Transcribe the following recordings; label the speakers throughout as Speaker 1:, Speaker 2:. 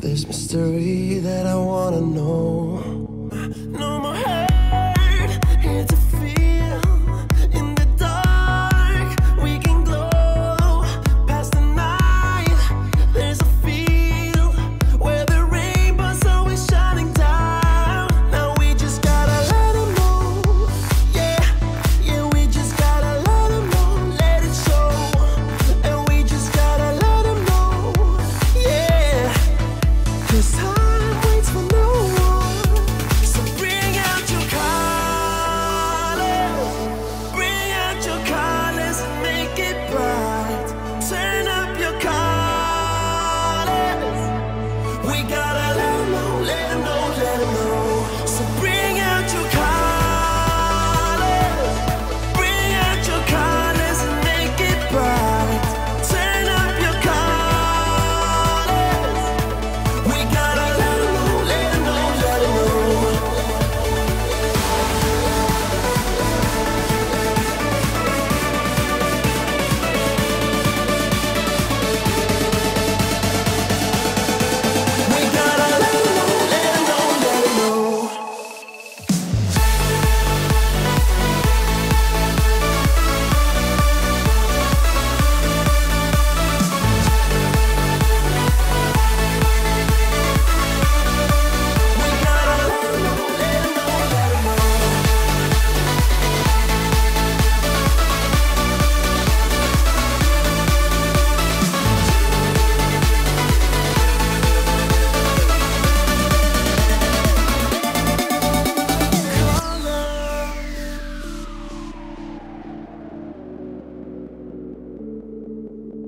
Speaker 1: There's mystery that I wanna know.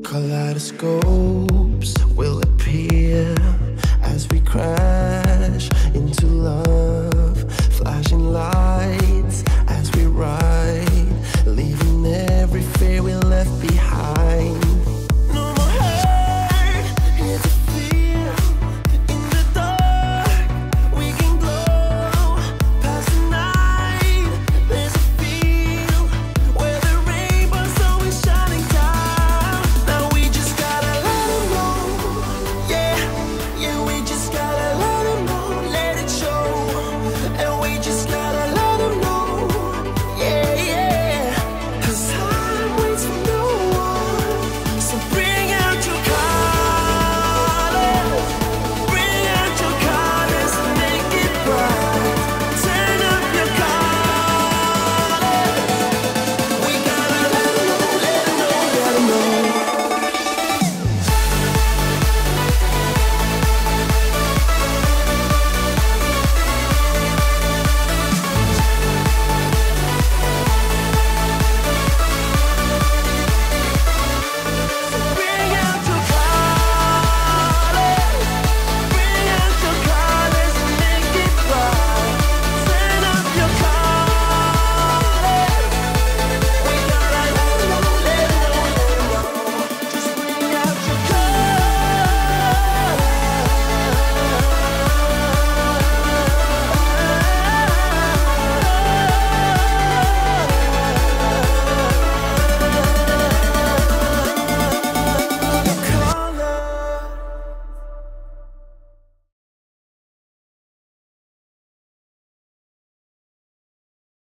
Speaker 1: Kaleidoscopes will appear as we crash into love.